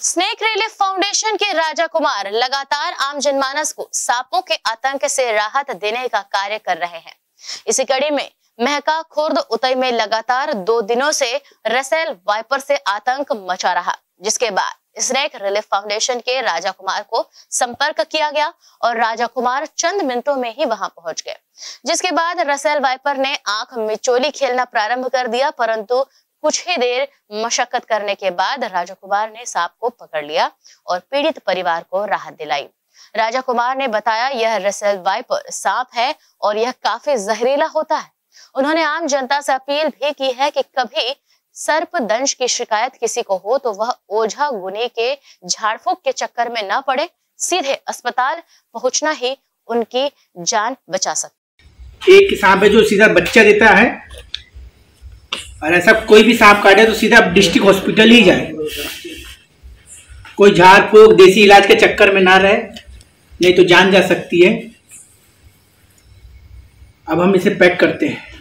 Snake relief foundation के राजा कुमार लगातार आम जनमानस को सांपों के आतंक से राहत देने का कार्य कर रहे हैं। इसी कड़ी में महका खुर्द उतई में लगातार दो दिनों से रसेल वाइपर से आतंक मचा रहा, जिसके बाद स्नेक रिलीफ फाउंडेशन के राजा कुमार को संपर्क किया गया और राजा कुमार चंद मिनटों में ही वहाँ पहुँच गए। जिसके बाद रसेल वाइपर ने आँख मिचोली खेलना प्रारंभ कर दिया, परंतु कुछ ही देर मशक्कत करने के बाद राजा कुमार ने सांप को पकड़ लिया और पीड़ित परिवार को राहत दिलाई। राजा कुमार ने बताया, यह रसेल वाइपर सांप है और यह काफ़ी जहरीला होता है। उन्होंने आम जनता से अपील भी की है कि कभी सर्प दंश की शिकायत किसी को हो तो वह ओझा गुने के झाड़फूक के चक्कर में न पड़े, सीधे अस्पताल पहुँचना ही उनकी जान बचा सकता एक सांप है जो सीधा बच्चा देता है और ऐसा कोई भी सांप काटे तो सीधा डिस्ट्रिक्ट हॉस्पिटल ही जाए। कोई झाड़ फूक, देसी इलाज के चक्कर में ना रहे, नहीं तो जान जा सकती है। अब हम इसे पैक करते हैं।